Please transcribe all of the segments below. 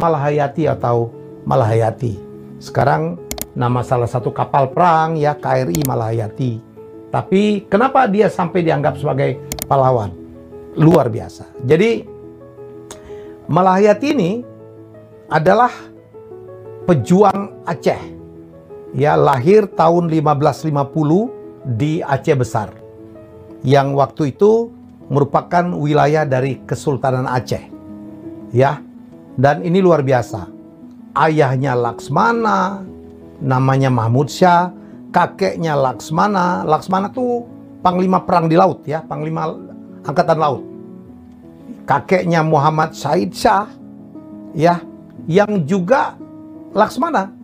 Malahayati atau Malahayati. Sekarang nama salah satu kapal perang ya KRI Malahayati. Tapi kenapa dia sampai dianggap sebagai pahlawan? Luar biasa. Jadi Malahayati ini adalah pejuang Aceh. Ya, lahir tahun 1550 di Aceh Besar. Yang waktu itu merupakan wilayah dari Kesultanan Aceh. Ya. Dan ini luar biasa. Ayahnya Laksmana, namanya Mahmud Syah, kakeknya Laksmana. Laksmana tuh panglima perang di laut ya, panglima angkatan laut. Kakeknya Muhammad Said Shah ya, yang juga Laksmana.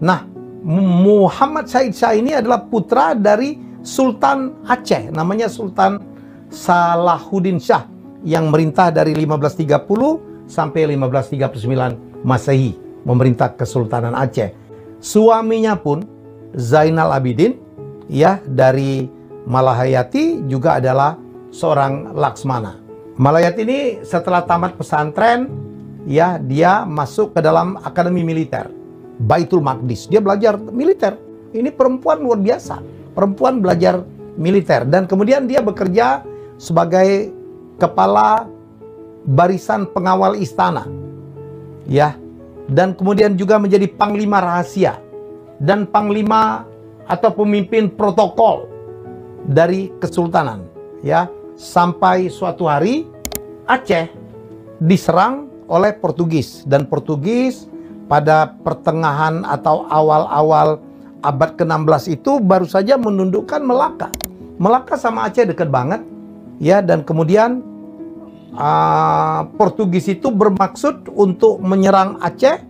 Nah, Muhammad Said Shah ini adalah putra dari Sultan Aceh, namanya Sultan Salahuddin Shah yang merintah dari 1530 sampai 1539 Masehi, memerintah Kesultanan Aceh. Suaminya pun Zainal Abidin ya dari Malahayati juga adalah seorang Laksmana. Malahayati ini setelah tamat pesantren ya dia masuk ke dalam akademi militer Baitul Maqdis. Dia belajar militer. Ini perempuan luar biasa. Perempuan belajar militer dan kemudian dia bekerja sebagai kepala barisan pengawal istana. Ya. Dan kemudian juga menjadi panglima rahasia dan panglima atau pemimpin protokol dari kesultanan, ya. Sampai suatu hari Aceh diserang oleh Portugis dan Portugis pada pertengahan atau awal-awal abad ke-16 itu baru saja menundukkan Melaka. Melaka sama Aceh dekat banget ya dan kemudian uh, Portugis itu bermaksud untuk menyerang Aceh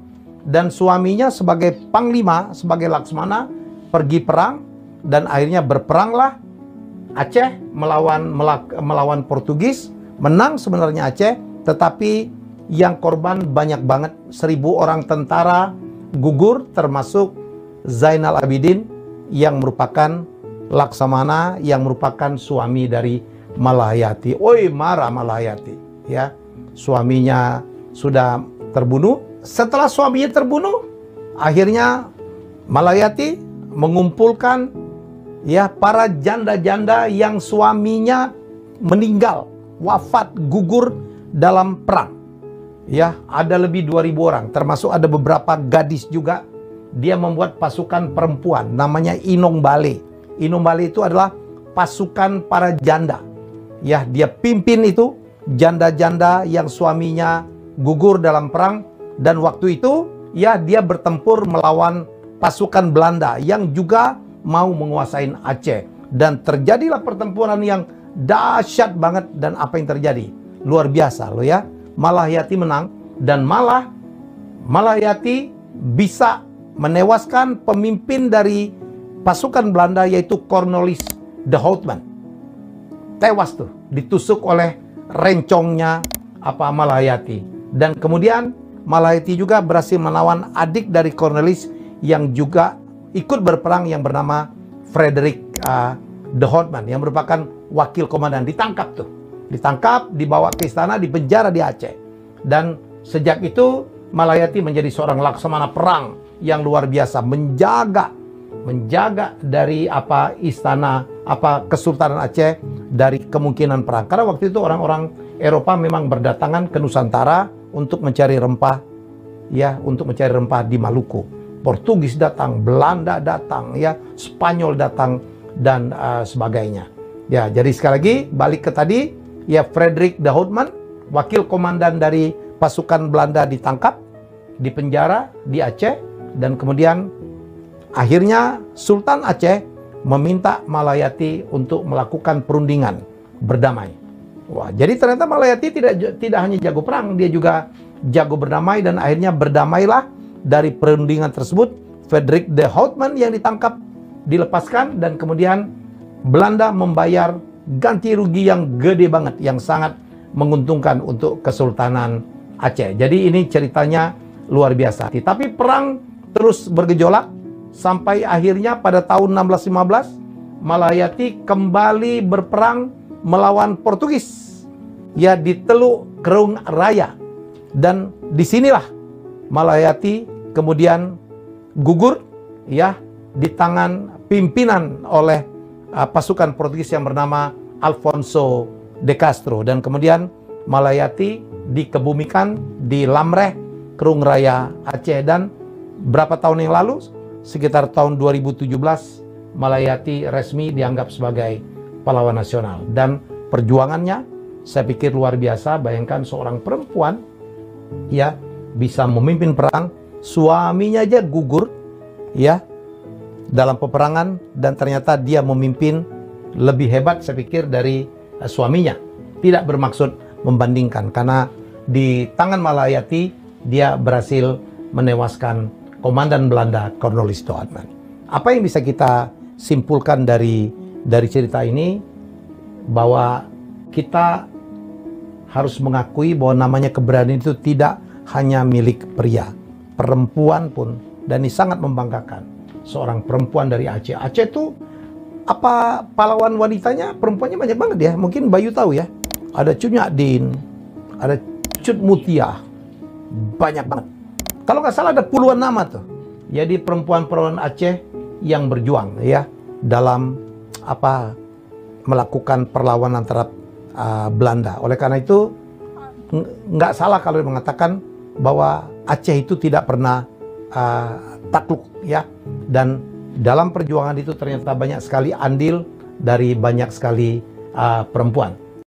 dan suaminya sebagai panglima sebagai Laksmana pergi perang dan akhirnya berperanglah Aceh melawan melawan Portugis. Menang sebenarnya Aceh tetapi yang korban banyak banget. Seribu orang tentara gugur termasuk Zainal Abidin yang merupakan Laksamana yang merupakan suami dari Malahayati. Oi marah Malahayati, ya. Suaminya sudah terbunuh. Setelah suaminya terbunuh, akhirnya Malahayati mengumpulkan ya para janda-janda yang suaminya meninggal, wafat, gugur dalam perang. Ya, ada lebih 2000 orang, termasuk ada beberapa gadis juga. Dia membuat pasukan perempuan namanya Inong Bale. Inong Bale itu adalah pasukan para janda ya dia pimpin itu janda-janda yang suaminya gugur dalam perang. Dan waktu itu ya dia bertempur melawan pasukan Belanda yang juga mau menguasai Aceh. Dan terjadilah pertempuran yang dahsyat banget dan apa yang terjadi? Luar biasa loh ya. Malahayati menang dan malah Malahayati bisa menewaskan pemimpin dari pasukan Belanda yaitu Cornelis de Houtman tewas tuh, ditusuk oleh rencongnya apa Malayati. Dan kemudian Malayati juga berhasil melawan adik dari Cornelis yang juga ikut berperang yang bernama Frederick uh, de Houtman yang merupakan wakil komandan ditangkap tuh. Ditangkap, dibawa ke istana, dipenjara di Aceh. Dan sejak itu Malayati menjadi seorang laksamana perang yang luar biasa menjaga menjaga dari apa istana apa Kesultanan Aceh dari kemungkinan perang. Karena waktu itu orang-orang Eropa memang berdatangan ke Nusantara untuk mencari rempah ya, untuk mencari rempah di Maluku. Portugis datang, Belanda datang, ya, Spanyol datang dan uh, sebagainya. Ya, jadi sekali lagi balik ke tadi, ya Frederick de Houtman, wakil komandan dari pasukan Belanda ditangkap, dipenjara di Aceh dan kemudian Akhirnya Sultan Aceh meminta Malayati untuk melakukan perundingan berdamai. Wah, jadi ternyata Malayati tidak tidak hanya jago perang, dia juga jago berdamai dan akhirnya berdamailah dari perundingan tersebut. Frederick de Houtman yang ditangkap dilepaskan dan kemudian Belanda membayar ganti rugi yang gede banget, yang sangat menguntungkan untuk Kesultanan Aceh. Jadi ini ceritanya luar biasa. Tapi perang terus bergejolak sampai akhirnya pada tahun 1615 Malayati kembali berperang melawan Portugis. Ya di Teluk Kerung Raya. Dan di sinilah Malayati kemudian gugur ya di tangan pimpinan oleh uh, pasukan Portugis yang bernama Alfonso de Castro. Dan kemudian Malayati dikebumikan di Lamreh, Kerung Raya Aceh. Dan berapa tahun yang lalu sekitar tahun 2017 Malayati resmi dianggap sebagai pahlawan nasional dan perjuangannya saya pikir luar biasa bayangkan seorang perempuan ya bisa memimpin perang suaminya aja gugur ya dalam peperangan dan ternyata dia memimpin lebih hebat saya pikir dari uh, suaminya. Tidak bermaksud membandingkan karena di tangan Malayati dia berhasil menewaskan komandan Belanda Cornelis Doatman. Apa yang bisa kita simpulkan dari dari cerita ini bahwa kita harus mengakui bahwa namanya keberanian itu tidak hanya milik pria, perempuan pun dan ini sangat membanggakan. Seorang perempuan dari Aceh. Aceh itu apa pahlawan wanitanya perempuannya banyak banget ya. Mungkin Bayu tahu ya. Ada Cut Din, ada Cut Mutia. Banyak banget. Kalau nggak salah ada puluhan nama tuh. Jadi perempuan-perempuan Aceh yang berjuang ya dalam apa melakukan perlawanan terhadap uh, Belanda. Oleh karena itu nggak salah kalau mengatakan bahwa Aceh itu tidak pernah uh, takluk ya dan dalam perjuangan itu ternyata banyak sekali andil dari banyak sekali uh, perempuan.